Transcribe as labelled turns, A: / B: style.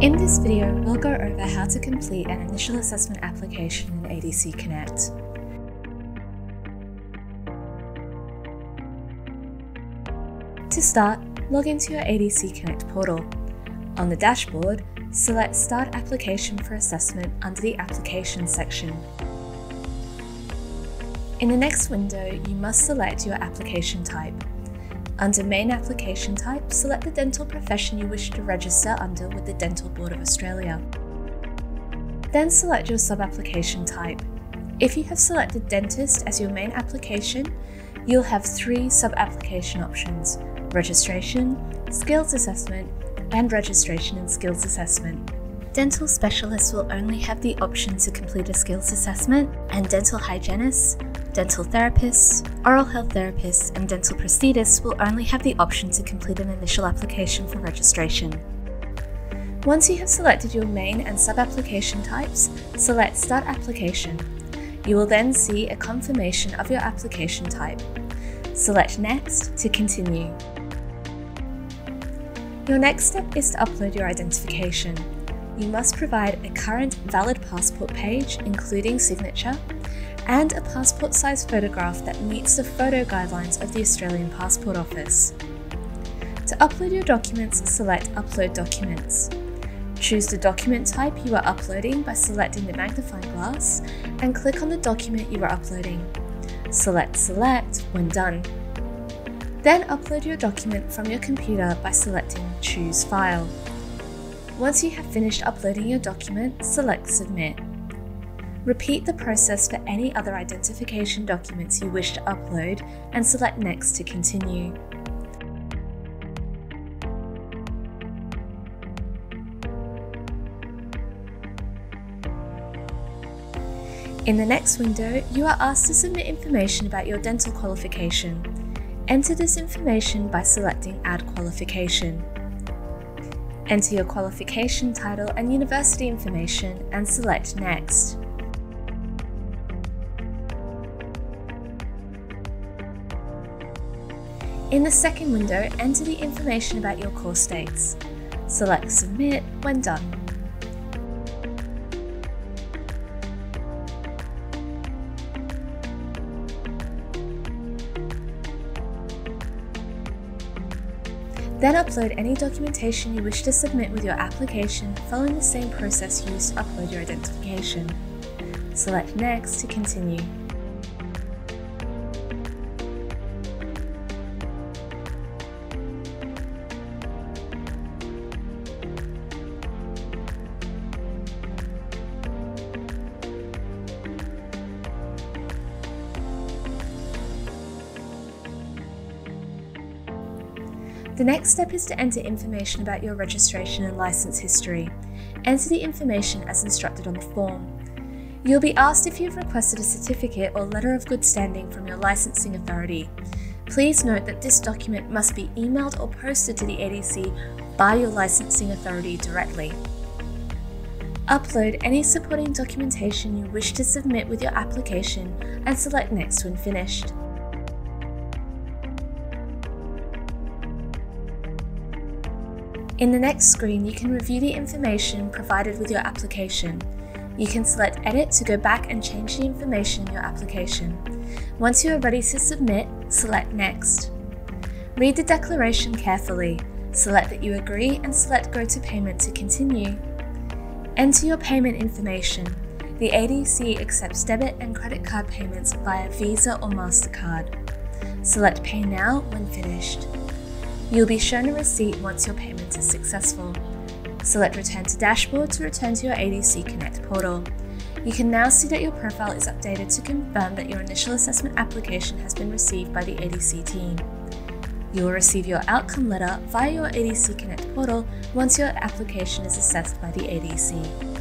A: In this video, we'll go over how to complete an initial assessment application in ADC Connect. To start, log into your ADC Connect portal. On the dashboard, select Start Application for Assessment under the Application section. In the next window, you must select your application type. Under Main Application Type, select the dental profession you wish to register under with the Dental Board of Australia. Then select your sub-application type. If you have selected Dentist as your main application, you'll have three sub-application options, Registration, Skills Assessment, and Registration and Skills Assessment. Dental specialists will only have the option to complete a skills assessment, and dental hygienists, dental therapists, oral health therapists, and dental prosthetists will only have the option to complete an initial application for registration. Once you have selected your main and sub-application types, select Start Application. You will then see a confirmation of your application type. Select Next to continue. Your next step is to upload your identification. You must provide a current valid passport page, including signature, and a passport size photograph that meets the photo guidelines of the Australian Passport Office. To upload your documents, select Upload Documents. Choose the document type you are uploading by selecting the magnifying glass and click on the document you are uploading. Select Select when done. Then upload your document from your computer by selecting Choose File. Once you have finished uploading your document, select Submit. Repeat the process for any other identification documents you wish to upload and select Next to continue. In the next window, you are asked to submit information about your dental qualification. Enter this information by selecting Add Qualification. Enter your qualification title and university information and select Next. In the second window, enter the information about your course dates. Select Submit when done. Then upload any documentation you wish to submit with your application following the same process used to upload your identification. Select Next to continue. The next step is to enter information about your registration and license history. Enter the information as instructed on the form. You'll be asked if you've requested a certificate or letter of good standing from your licensing authority. Please note that this document must be emailed or posted to the ADC by your licensing authority directly. Upload any supporting documentation you wish to submit with your application and select Next when finished. In the next screen, you can review the information provided with your application. You can select Edit to go back and change the information in your application. Once you are ready to submit, select Next. Read the declaration carefully. Select that you agree and select Go to Payment to continue. Enter your payment information. The ADC accepts debit and credit card payments via Visa or MasterCard. Select Pay Now when finished. You'll be shown a receipt once your payment is successful. Select Return to Dashboard to return to your ADC Connect portal. You can now see that your profile is updated to confirm that your initial assessment application has been received by the ADC team. You will receive your outcome letter via your ADC Connect portal once your application is assessed by the ADC.